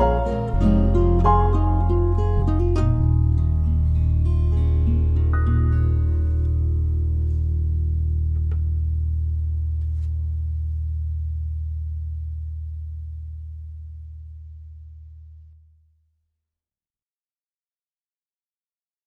Música